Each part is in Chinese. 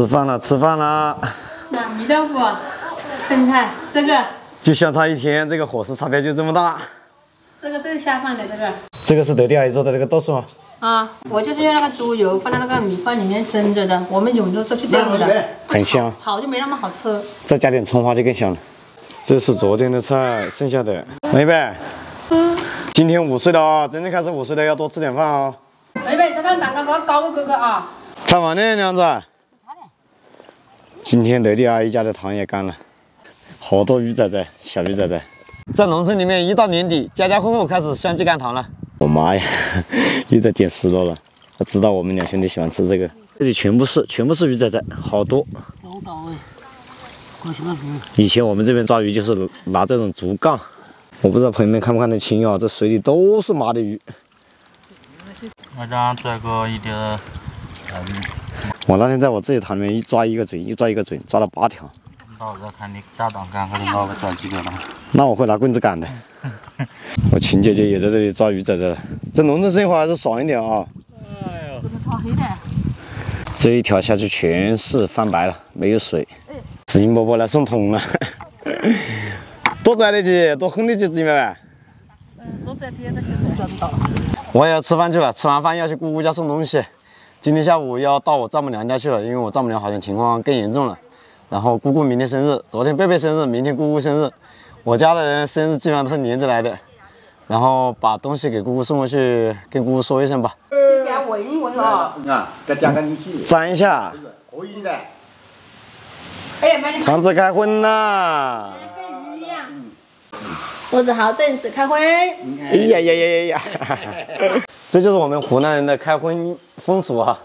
吃饭了，吃饭了。那米豆腐、生菜，这个就相差一天，这个伙食差别就这么大。这个最下饭的这个这个是德弟阿姨做的这个豆豉吗？啊，我就是用那个猪油放在那个米饭里面蒸着的。我们永州就是这样子的，很香，炒就没那么好吃。再加点葱花就更香了。这是昨天的菜，剩下的。梅梅，嗯，今天五岁了啊，真正开始五岁了，要多吃点饭啊。梅梅吃饭蛋糕，给我高个哥哥啊！看完了，娘子。今天德弟阿姨家的糖也干了，好多鱼仔仔，小鱼仔仔。在农村里面，一到年底，家家户户开始相继干糖了。我妈呀，又在捡石头了。她知道我们两兄弟喜欢吃这个。这里全部是，全部是鱼仔仔，好多。以前我们这边抓鱼就是拿这种竹杠，我不知道朋友们看不看得清啊？这水里都是麻的鱼。我想抓个一点大鱼。我那天在我自己塘里面一抓一个准，一抓一个准，抓了八条。到时候看你大胆干，或者我抓几个了。那我会拿棍子赶的。我秦姐姐也在这里抓鱼仔仔，这农村生活还是爽一点啊。哎呦，怎么超黑的？这一条下去全是泛白了，没有水。子英伯伯来送桶了，多拽的姐，多哼的姐，子英妹妹。嗯，多拽点，这些都抓不到。我也要吃饭去了，吃完饭要去姑姑家送东西。今天下午要到我丈母娘家去了，因为我丈母娘好像情况更严重了。然后姑姑明天生日，昨天贝贝生日，明天姑姑生日，我家的人生日基本上都是连着来的。然后把东西给姑姑送过去，跟姑姑说一声吧。你给他闻一闻啊。啊，再加个进去。沾一下。可以的。哎呀妈呀！堂子开荤啦！跟鱼一样。桌子好，正式开荤。哎呀呀呀呀呀！这就是我们湖南人的开荤风俗啊，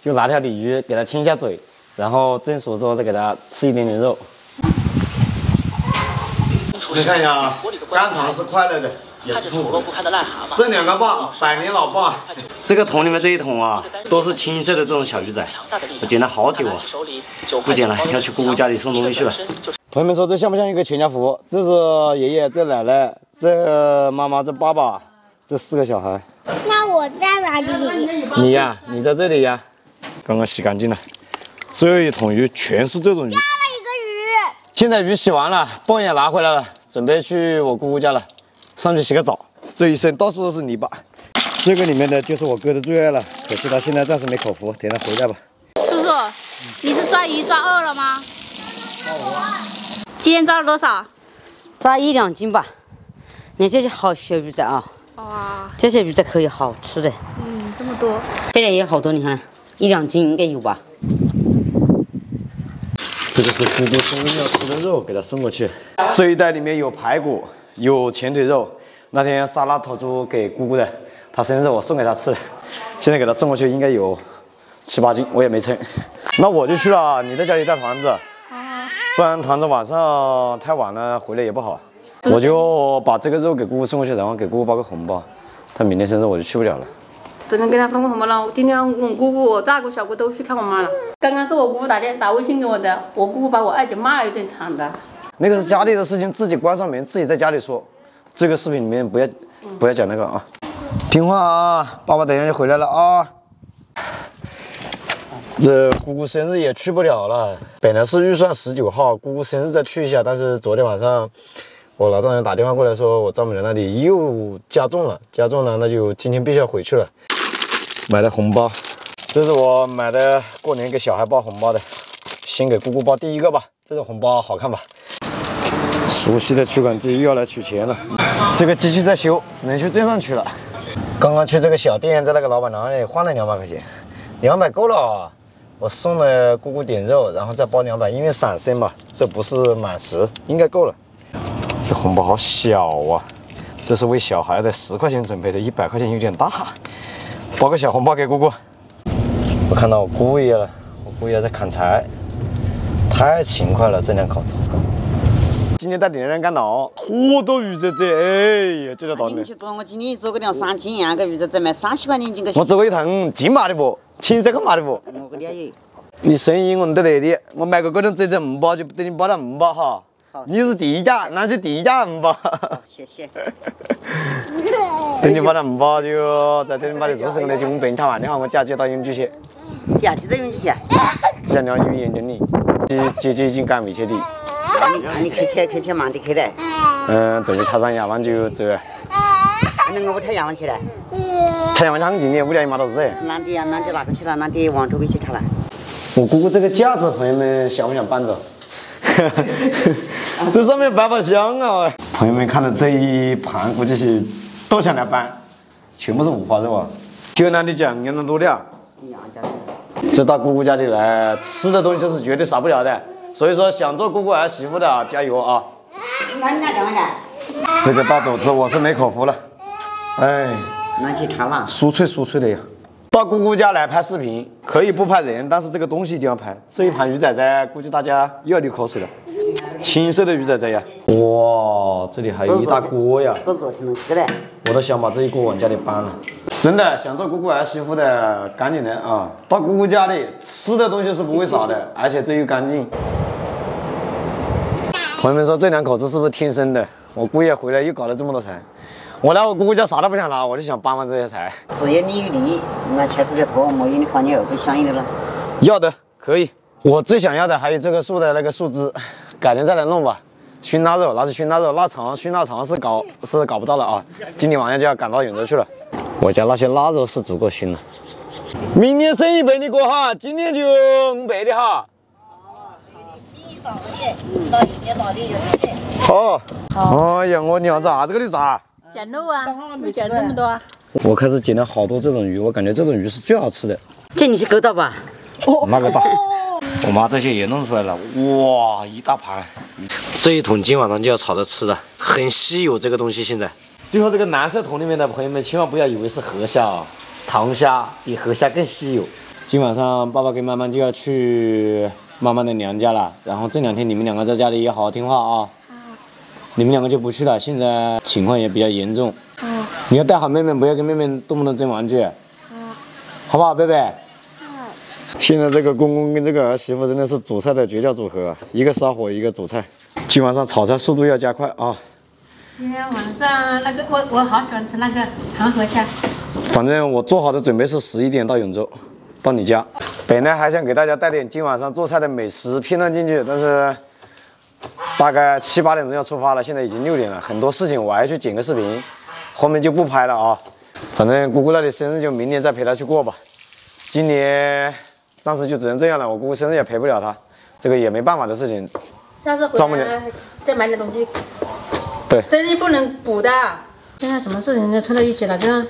就拿条鲤鱼给它亲一下嘴，然后蒸熟之后再给它吃一点点肉。你看一下啊，干糖是快乐的，也是痛苦的。这两个蚌，百年老蚌。这个桶里面这一桶啊，都是青色的这种小鱼仔，我捡了好久啊，不捡了，要去姑姑家里送东西去了。朋友们说这像不像一个全家福？这是爷爷，这奶奶，这妈妈，这爸爸，这四个小孩。那我在哪里？你呀，你在这里呀。刚刚洗干净了，这一桶鱼全是这种鱼。加了一个鱼。现在鱼洗完了，泵也拿回来了，准备去我姑姑家了，上去洗个澡。这一身到处都是泥巴。这个里面的就是我哥的最爱了，可惜他现在暂时没口福，等他回来吧。叔叔，你是抓鱼抓饿了吗？今天抓了多少？抓一两斤吧。你这些好小鱼仔啊！哇，这些鱼仔可以好吃的。嗯，这么多。这里也有好多，你看，一两斤应该有吧。这个是姑姑生日要吃的肉，给他送过去。这一袋里面有排骨，有前腿肉。那天沙拉头猪给姑姑的，她生日我送给她吃的。现在给她送过去，应该有七八斤，我也没称。那我就去了，你在家里带团子，不然团子晚上太晚了回来也不好。我就把这个肉给姑姑送过去，然后给姑姑包个红包。她明天生日我就去不了了。昨天给她发过红包了，今天我姑姑、我大姑、小姑都去看我妈了。刚刚是我姑姑打电打微信给我的，我姑姑把我二姐骂了一顿惨的。那个是家里的事情，自己关上门，自己在家里说。这个视频里面不要不要讲那个啊，听话啊，爸爸等一下就回来了啊。这姑姑生日也去不了了，本来是预算十九号姑姑生日再去一下，但是昨天晚上我老丈人打电话过来说，我丈母娘那里又加重了，加重了，那就今天必须要回去了。买的红包，这是我买的过年给小孩包红包的，先给姑姑包第一个吧，这个红包好看吧？熟悉的取款机又要来取钱了，这个机器在修，只能去镇上取了。刚刚去这个小店，在那个老板娘那里换了两百块钱，两百够了啊！我送了姑姑点肉，然后再包两百，因为散生嘛，这不是满十，应该够了。这红包好小啊，这是为小孩的十块钱准备的，一百块钱有点大，包个小红包给姑姑。我看到我姑爷了，我姑爷在砍柴，太勤快了，这两口子。今天带点人干到，好多鱼仔仔，哎呀，这条大你去做，我今天做个两三斤啊，个鱼仔仔卖三十块钱斤个。我做过一趟，金麻的不？青色干嘛的不？我个了解。你生意我在那里，我买个各种仔仔五包，就等你包了五包哈。好。你是第一家，那是第一家红包。谢谢。等你包了红包，就在等你把你做成了，就我们备你吃饭的话，我姐姐到你们去去。姐记得用这些。这两语言经理，姐姐已经赶回去的。你看你开车开车，慢点去来。嗯，这个茶山牙湾就走。那我不太阳去了。太阳很近的，五点也没得事。男的呀，男的哪个去了？男的往这边去查了。我姑姑这个架子，朋友们想不想搬着？这上面搬把香啊！朋友们看到这一盘，估计是都想来搬，全部是五花肉啊！就那的酱养的多的。这到姑姑家里来，吃的东西是绝对少不了的。所以说，想做姑姑儿媳妇的啊，加油啊！那你俩干嘛这个大肘子我是没口福了，哎。拿去尝了。酥脆酥脆的呀！到姑姑家来拍视频，可以不拍人，但是这个东西一定要拍。这一盘鱼仔仔，估计大家又要流口水了。青色的鱼仔仔呀！哇，这里还有一大锅呀！都昨天能吃的嘞。我都想把这一锅往家里搬了。真的，想做姑姑儿媳妇的，赶紧来啊！到姑姑家里吃的东西是不会少的，而且这又干净。朋友们说这两口子是不是天生的？我姑爷回来又搞了这么多菜。我来我姑姑家啥都不想拿，我就想搬搬这些菜。只要你有力，那茄子就多，没有的话你又会相应的了。要的可以，我最想要的还有这个树的那个树枝，改天再来弄吧。熏腊肉，拿去熏腊肉，腊肠、熏腊肠是搞是搞不到了啊。今天晚上就要赶到永州去了。我家那些腊肉是足够熏了。明天生一百的锅哈，今天就五百的哈。哦。哎呀，我娘子啊，这个的咋？捡漏啊，又捡这么多啊！我开始捡了好多这种鱼，我感觉这种鱼是最好吃的。这你是勾到吧？哦，那个大。我妈这些也弄出来了，哇，一大盘。这一桶今晚上就要炒着吃的，很稀有这个东西。现在，最后这个蓝色桶里面的朋友们千万不要以为是河虾啊，塘虾比河虾更稀有。今晚上爸爸跟妈妈就要去妈妈的娘家了，然后这两天你们两个在家里也好好听话啊。你们两个就不去了，现在情况也比较严重。嗯。你要带好妹妹，不要跟妹妹动不动争玩具。好。好不好，贝贝？好。现在这个公公跟这个儿媳妇真的是煮菜的绝佳组合，一个烧火，一个煮菜。今晚上炒菜速度要加快啊！今天晚上那个我我好喜欢吃那个糖河虾。反正我做好的准备是十一点到永州，到你家。本来还想给大家带点今晚上做菜的美食片段进去，但是。大概七八点钟要出发了，现在已经六点了，很多事情我还去剪个视频，后面就不拍了啊。反正姑姑那里生日就明年再陪她去过吧，今年暂时就只能这样了。我姑姑生日也陪不了她，这个也没办法的事情。下次回来再买点东西。对，生日不能补的。现在什么事情都凑在一起了，这样。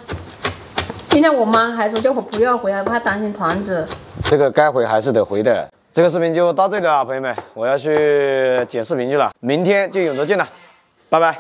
今天我妈还说叫我不要回，还怕担心团子。这个该回还是得回的。这个视频就到这里了，朋友们，我要去剪视频去了，明天就永州见了，拜拜。